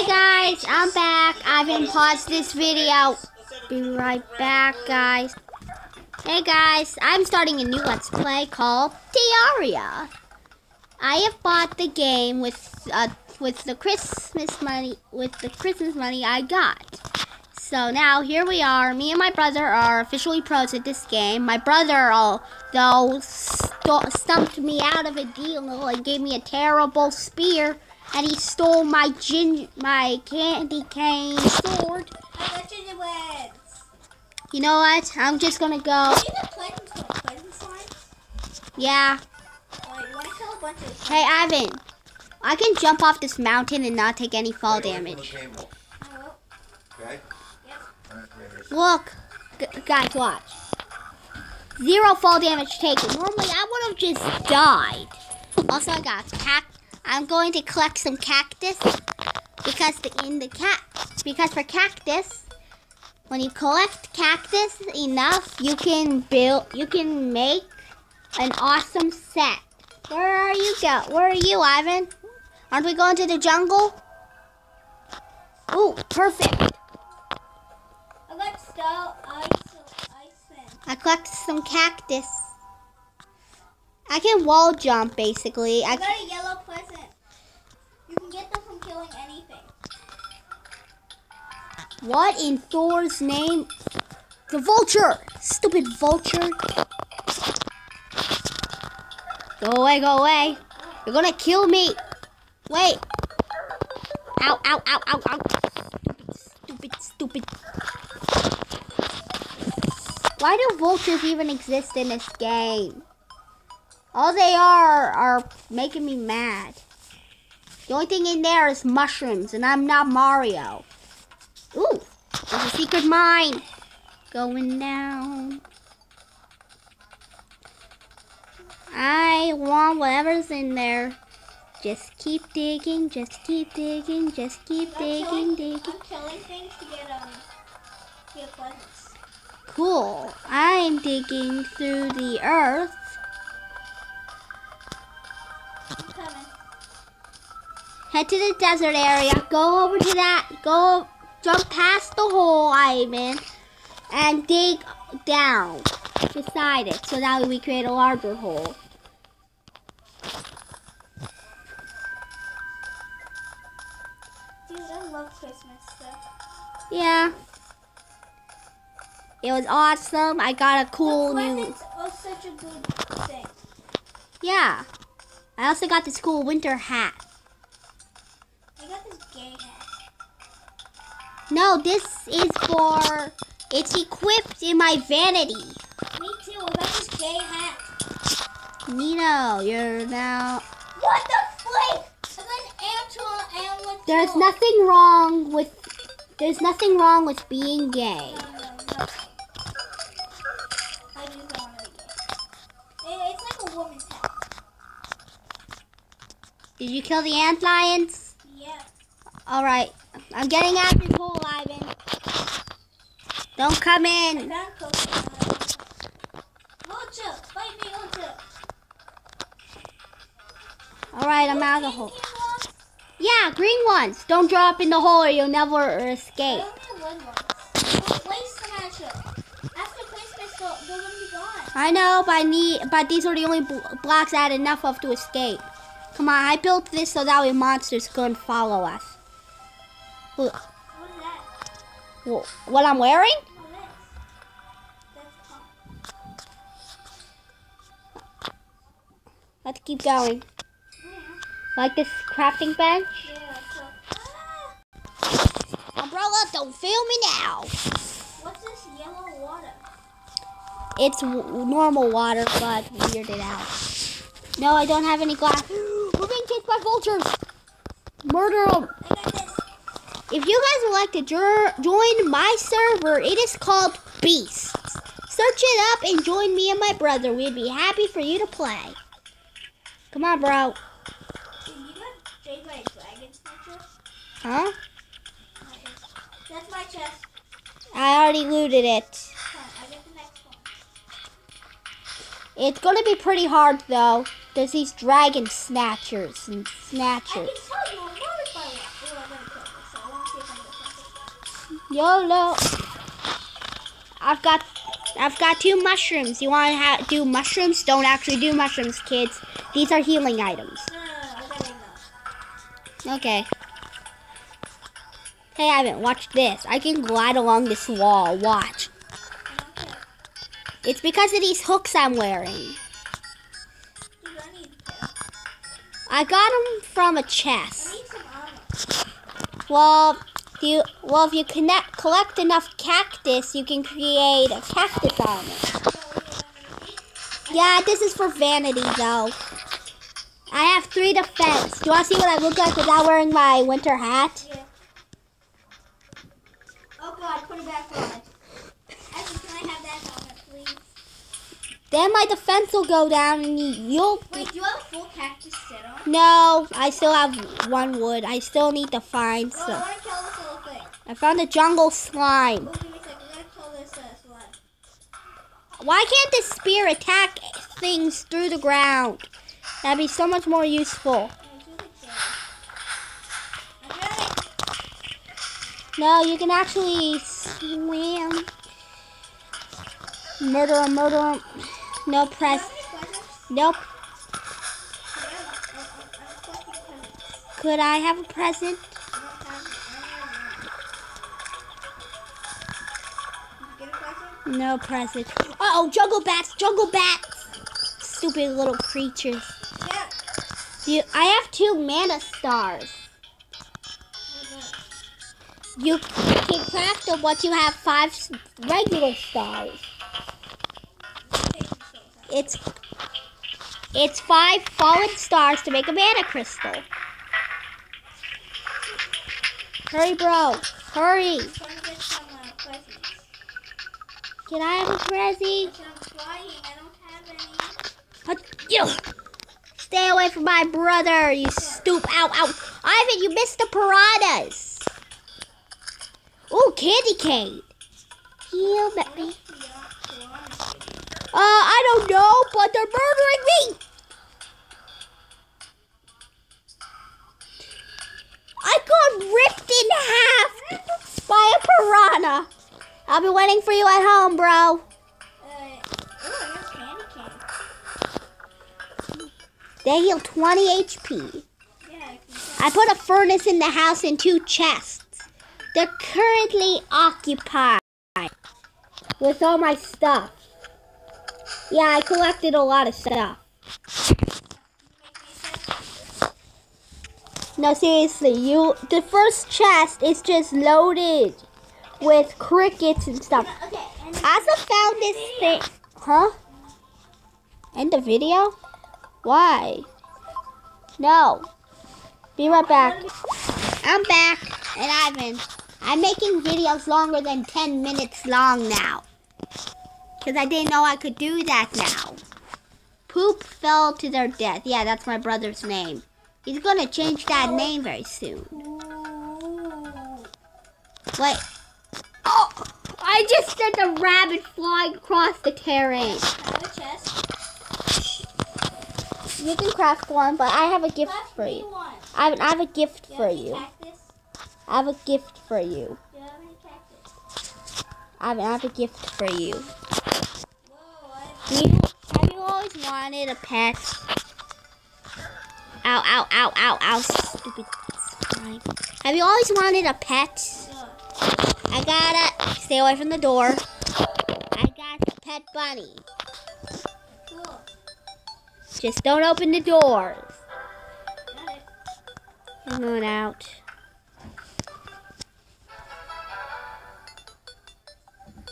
Hey guys, I'm back. I've been paused this video. Be right back, guys. Hey guys, I'm starting a new Let's Play called Terraria. I have bought the game with uh, with the Christmas money with the Christmas money I got. So now here we are. Me and my brother are officially pros at this game. My brother, uh, though, st stumped me out of a deal and gave me a terrible spear and he stole my gin my candy cane sword. I bet you the wins. You know what? I'm just gonna go. Are you the pleasant, pleasant? Yeah. Like, you want to kill a bunch of Hey, Ivan. I can jump off this mountain and not take any fall damage. Oh, Okay? yep. Look, G- guys, watch. Zero fall damage taken. Normally, I would have just died. Also, I got cac. I'm going to collect some cactus because the, in the cat because for cactus, when you collect cactus enough, you can build. You can make an awesome set. Where are you go? Where are you, Ivan? Aren't we going to the jungle? Ooh, perfect. I got ice, ice I collected some cactus. I can wall jump basically. I I what in Thor's name? The vulture! Stupid vulture! Go away, go away! You're gonna kill me! Wait! Ow, ow, ow, ow, ow! Stupid, stupid, stupid! Why do vultures even exist in this game? All they are are making me mad. The only thing in there is mushrooms, and I'm not Mario. Secret mine going down. I want whatever's in there. Just keep digging, just keep digging, just keep digging, killing, digging. I'm killing things to get um to get presents. Cool. I'm digging through the earth. Head to the desert area. Go over to that. Go jump past the hole I'm in and dig down beside it so that way we create a larger hole. Dude, I love Christmas stuff. Yeah. It was awesome. I got a cool new. presents such a good thing. Yeah. I also got this cool winter hat. I got this gay hat. No, this is for. It's equipped in my vanity. Me too. I got this gay hat. Nino, you're now. What the flake? I got an and There's nothing wrong with. There's nothing wrong with being gay. Did you kill the ant lions? Yeah. All right. I'm getting out of this hole, Ivan. Don't come in. found coconut. Vulture, fight me, Vulture. All right, I'm out of the hole. Yeah, green ones. Don't drop in the hole or you'll never escape. only have red ones. Don't waste them, Asher. After Christmas, they're, they're gonna be gone. I know, but I need, but these are the only blocks I had enough of to escape. Come on, I built this so that way monsters couldn't follow us. Look, What is that? wh- what I'm wearing? What Let's keep going. Yeah. Like this crafting bench. Yeah, so. Umbrella, don't fail me now. What's this yellow water? It's normal water, but weirded out. No, I don't have any glass. We're being chased by vultures. Murder them. If you guys would like to join my server, it is called Beasts. Search it up and join me and my brother. We'd be happy for you to play. Come on, bro. Huh? That's my chest. I already looted it. It's gonna be pretty hard though. There's these dragon snatchers and snatchers. YOLO. I've got I've got two mushrooms. You want to do mushrooms? Don't actually do mushrooms, kids. These are healing items. I. Okay. Hey, Ivan, watch this. I can glide along this wall. Watch. I. It's because of these hooks I'm wearing. I. I got them from a chest. need some armor. Well, if you well if you connect collect enough cactus, you can create a cactus armor. So, we have any- Yeah, this is for vanity though. I have three defense. Do you want to see what I look like without wearing my winter hat? Yeah. Oh god, put it back on. Actually, can I have that helmet, please? Then my defense will go down and you- you'll. Wait, do you have a full cactus set on? No, I still have one wood. I still need to find I some. want to kill this little thing. I found a jungle slime. Give me a second. I gotta kill this slime. Why can't this spear attack things through the ground? That'd be so much more useful. It's really good. I'm ready. No, you can actually swim. Murder him, murder him. No press. have any presents? Nope. Could I have a present? No present. Uh oh, jungle bats, jungle bats. Stupid little creatures. Yeah. You, I have two mana stars. You can craft them once you have five regular stars. It's it's five fallen stars to make a mana crystal. Hurry, bro. Hurry. trying to get some uh, presents. Can I have a prezi? I'm trying. I don't have any. You. Stay away from my brother, you stoop. Ow, ow. Ivan, you missed the piranhas. Ooh, candy cane. Me. you want to Uh, I don't know, but they're murdering me. I got ripped in half by a piranha. I'll be waiting for you at home, bro. Uh, I got candy cane. They heal 20 HP. Yeah, I I put a furnace in the house and two chests. They're currently occupied with all my stuff. Yeah, I collected a lot of stuff. No, seriously, you the first chest is just loaded with crickets and stuff. Okay, and Asa found this thing. Huh? End the video? Why? No. Be right back. I'm back, and Ivan. I'm making videos longer than 10 minutes long now. Because I didn't know I could do that now. Poop fell to their death. Yeah, that's my brother's name. He's gonna change that name very soon. Wait. Oh! I just sent a rabbit flying across the terrain. Have a chest. You can craft one, but I have a gift Craft for you. I have, I have a gift you for have you. Cactus? I have a gift for you. You have? I have, I have a gift for you. Whoa, I you have you always wanted a pet? Ow, ow, ow, ow, ow, stupid slime. Have you always wanted a pet? I gotta stay away from the door. I got the pet bunny. Cool. Just don't open the doors. I'm going out.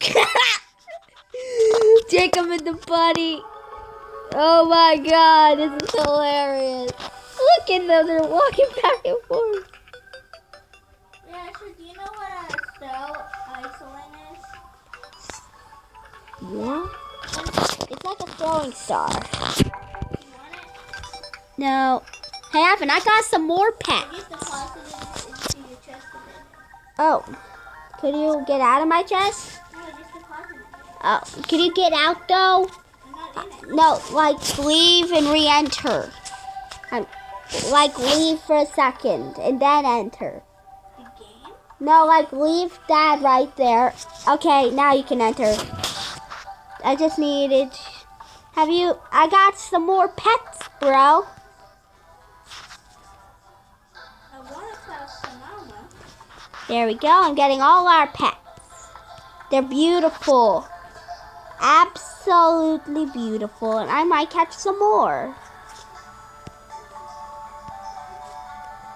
Jacob and the bunny. Oh my god, this is hilarious. Look at them, they're walking back and forth. What? It's like a throwing star. You want it? No. Hey, Evan, I got some more I pets. just deposited it into your chest a bit. Oh. Could you get out of my chest? No. Oh, can you get out though? I'm not in it. No, like leave and re-enter. Um, like leave for a second and then enter. The game? No, like leave that right there. Okay, now you can enter. I just needed. Have you? I got some more pets, bro. I want to tell Sonoma. There we go. I'm getting all our pets. They're beautiful. Absolutely beautiful. And I might catch some more.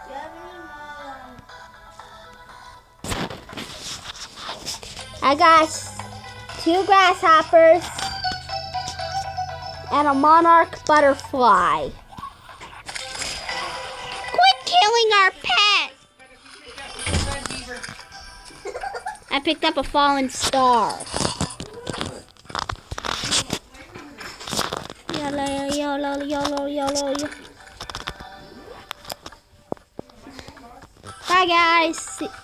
Do you have any more? I got two grasshoppers and a monarch butterfly. Quit killing our pet! I picked up a fallen star. Yolo, yolo, yolo, yolo, yolo. Bye, guys.